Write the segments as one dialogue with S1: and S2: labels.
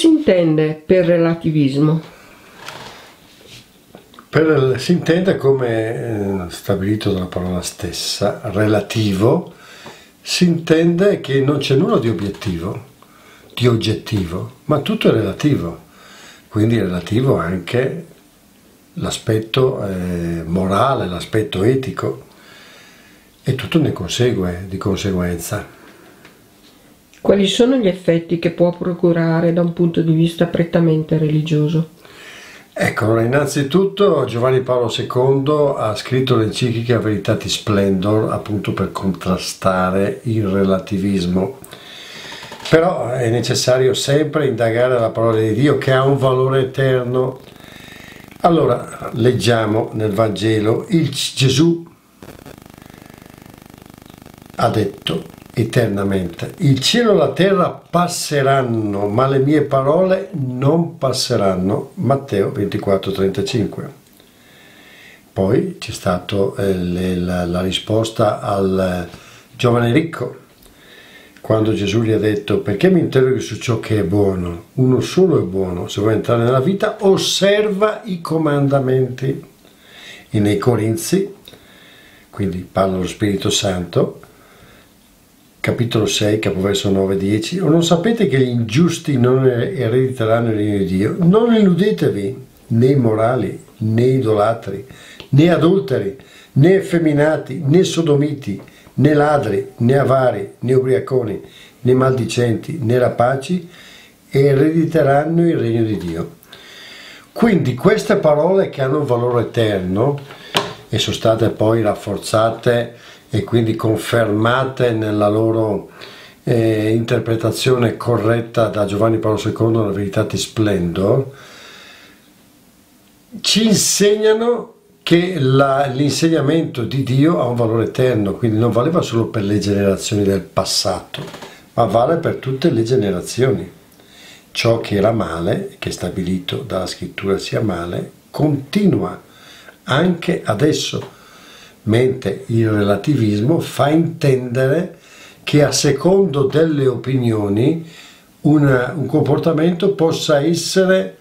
S1: si intende per relativismo?
S2: Per, si intende come eh, stabilito dalla parola stessa, relativo, si intende che non c'è nulla di obiettivo, di oggettivo, ma tutto è relativo. Quindi relativo anche l'aspetto eh, morale, l'aspetto etico e tutto ne consegue di conseguenza.
S1: Quali sono gli effetti che può procurare da un punto di vista prettamente religioso?
S2: Ecco, innanzitutto Giovanni Paolo II ha scritto l'enciclica Veritatis Splendor appunto per contrastare il relativismo. Però è necessario sempre indagare la parola di Dio che ha un valore eterno. Allora, leggiamo nel Vangelo, il Gesù ha detto eternamente, il cielo e la terra passeranno, ma le mie parole non passeranno. Matteo 24, 35. Poi c'è stata eh, la, la, risposta al eh, giovane ricco, quando Gesù gli ha detto perché mi interroghi su ciò che è buono? Uno solo è buono, se vuoi entrare nella vita osserva i comandamenti. E nei Corinzi, quindi parla lo Spirito Santo, capitolo 6, capoverso 9-10, o non sapete che gli ingiusti non erediteranno il regno di Dio? Non illudetevi, né immorali, né idolatri, né adulteri, né effeminati, né sodomiti, né ladri, né avari, né ubriaconi, né maldicenti, né rapaci, erediteranno il regno di Dio. Quindi queste parole che hanno un valore eterno e sono state poi rafforzate e quindi confermate nella loro eh, interpretazione corretta da Giovanni Paolo II nella Veritatis Splendor, ci insegnano che la, l'insegnamento di Dio ha un valore eterno, quindi non valeva solo per le generazioni del passato, ma vale per tutte le generazioni. Ciò che era male, che è stabilito dalla scrittura sia male, continua anche adesso mentre il relativismo fa intendere che a secondo delle opinioni una, un comportamento possa essere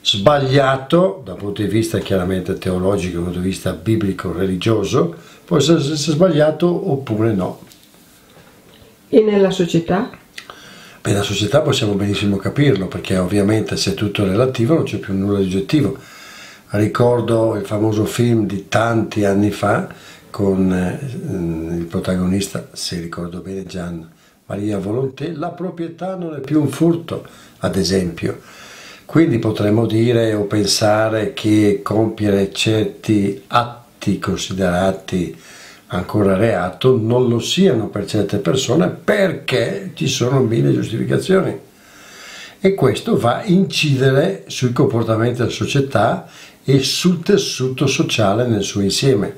S2: sbagliato dal punto di vista chiaramente teologico, dal punto di vista biblico, religioso, può essere sbagliato oppure no.
S1: E nella società?
S2: Beh, nella società possiamo benissimo capirlo, perché ovviamente se tutto è relativo non c'è più nulla di oggettivo Ricordo il famoso film di tanti anni fa con eh, il protagonista, se ricordo bene, Gian Maria Volonté, la proprietà non è più un furto, ad esempio. Quindi potremmo dire o pensare che compiere certi atti considerati ancora reato non lo siano per certe persone perché ci sono mille giustificazioni. E questo va a incidere sui comportamenti della società e sul tessuto sociale nel suo insieme.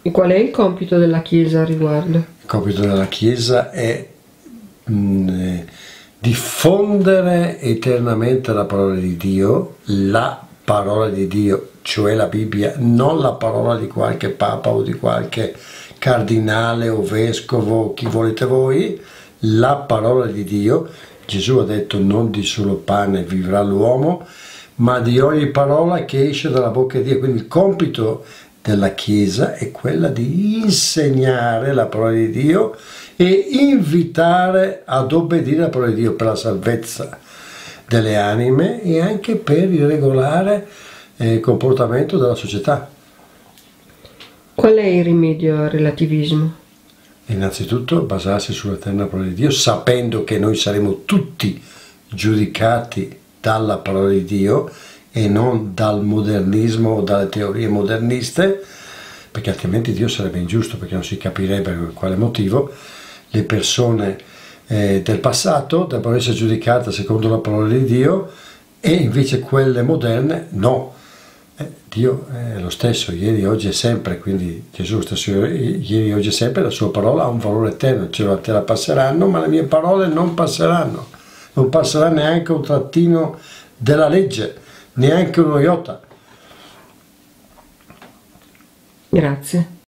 S1: E qual è il compito della Chiesa a riguardo?
S2: Il compito della Chiesa è mh, mm, diffondere eternamente la parola di Dio, la parola di Dio, cioè la Bibbia, non la parola di qualche papa o di qualche cardinale o vescovo, chi volete voi, la parola di Dio. Gesù ha detto non di solo pane vivrà l'uomo, ma di ogni parola che esce dalla bocca di Dio. Quindi il compito della Chiesa è quella di insegnare la parola di Dio e invitare ad obbedire alla parola di Dio per la salvezza delle anime e anche per il regolare eh, comportamento della società.
S1: Qual è il rimedio al relativismo?
S2: Innanzitutto basarsi sull'eterna parola di Dio, sapendo che noi saremo tutti giudicati dalla parola di Dio e non dal modernismo o dalle teorie moderniste, perché altrimenti Dio sarebbe ingiusto, perché non si capirebbe per quale motivo le persone eh, del passato debbano essere giudicate secondo la parola di Dio e invece quelle moderne no. Eh, Dio è lo stesso, ieri, oggi e sempre, quindi Gesù stesso ieri, oggi e sempre, la sua parola ha un valore eterno, il cielo e la terra passeranno, ma le mie parole non passeranno non passerà neanche un trattino della legge, neanche uno iota.
S1: Grazie.